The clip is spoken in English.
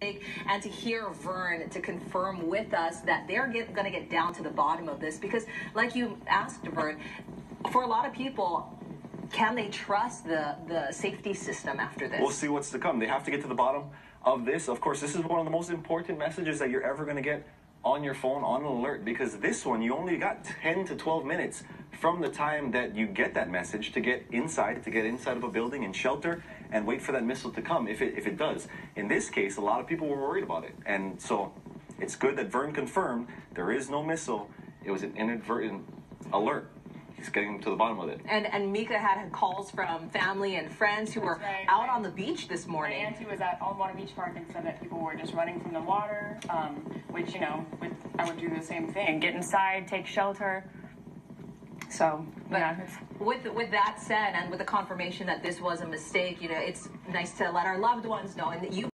and to hear Vern to confirm with us that they're going to get down to the bottom of this because, like you asked, Vern, for a lot of people, can they trust the, the safety system after this? We'll see what's to come. They have to get to the bottom of this. Of course, this is one of the most important messages that you're ever going to get on your phone on an alert because this one you only got 10 to 12 minutes from the time that you get that message to get inside to get inside of a building and shelter and wait for that missile to come if it, if it does. In this case a lot of people were worried about it. And so it's good that vern confirmed there is no missile. It was an inadvertent alert he's getting to the bottom of it. And and Mika had calls from family and friends who were right. out on the beach this morning. My auntie was at Aldwater Beach Park and said that people were just running from the water, um, which you know, with, I would do the same thing: get inside, take shelter. So, but yeah. With with that said, and with the confirmation that this was a mistake, you know, it's nice to let our loved ones know, and that you.